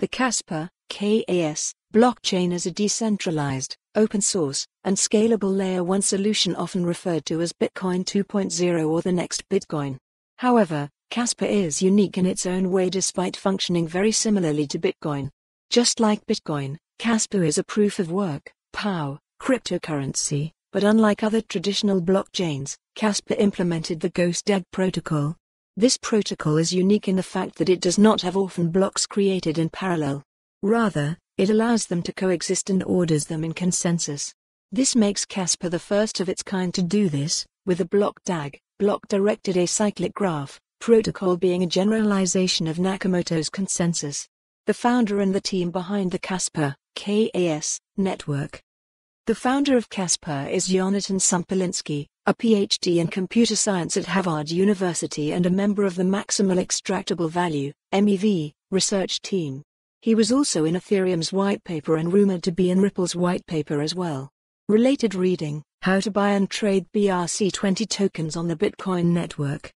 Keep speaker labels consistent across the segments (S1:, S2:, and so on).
S1: The Kaspa, KAS, blockchain is a decentralized, open source, and scalable layer 1 solution often referred to as Bitcoin 2.0 or the next Bitcoin. However, Kaspa is unique in its own way despite functioning very similarly to Bitcoin. Just like Bitcoin, Kaspa is a proof of work, POW, cryptocurrency, but unlike other traditional blockchains, Kaspa implemented the GHOSTDAG protocol. This protocol is unique in the fact that it does not have orphan blocks created in parallel. Rather, it allows them to coexist and orders them in consensus. This makes Kaspa the first of its kind to do this, with a block DAG, block-directed acyclic graph, protocol being a generalization of Nakamoto's consensus. The founder and the team behind the Kaspa, KAS, network. The founder of Kaspa is Yonatan Sompolinsky, a PhD in computer science at Harvard University and a member of the Maximal Extractable Value, MEV, research team. He was also in Ethereum's white paper and rumored to be in Ripple's white paper as well. Related reading How to buy and trade BRC20 tokens on the Bitcoin network.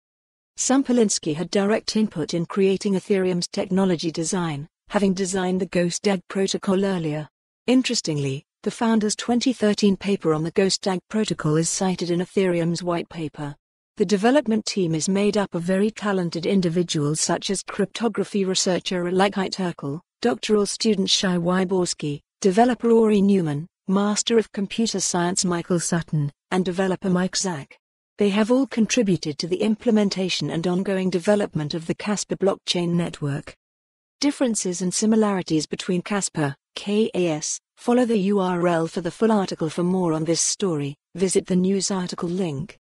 S1: Sompolinsky had direct input in creating Ethereum's technology design, having designed the GHOSTDAG protocol earlier. Interestingly, the founder's 2013 paper on the GHOSTDAG protocol is cited in Ethereum's white paper. The development team is made up of very talented individuals such as cryptography researcher Elichai Turkel, doctoral student Shai Wyborski, developer Ori Newman, master of computer science Michael Sutton, and developer Mike Zak. They have all contributed to the implementation and ongoing development of the Kaspa blockchain network. Differences and similarities between Kaspa, KAS, follow the URL for the full article for more on this story, visit the news article link.